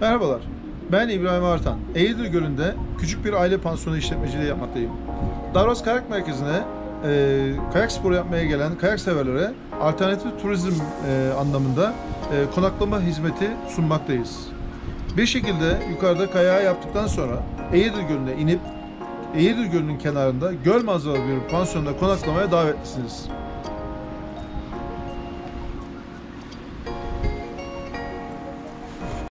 Merhabalar, ben İbrahim Artan. Eğirdir Gölü'nde küçük bir aile pansiyonu işletmeciliği yapmaktayım. Davros Kayak Merkezi'ne e, kayak sporu yapmaya gelen kayak severlere alternatif turizm e, anlamında e, konaklama hizmeti sunmaktayız. Bir şekilde yukarıda kayağı yaptıktan sonra Eğirdir Gölü'ne inip Eğirdir Gölü'nün kenarında göl manzaralı bir pansiyonda konaklamaya davetlisiniz.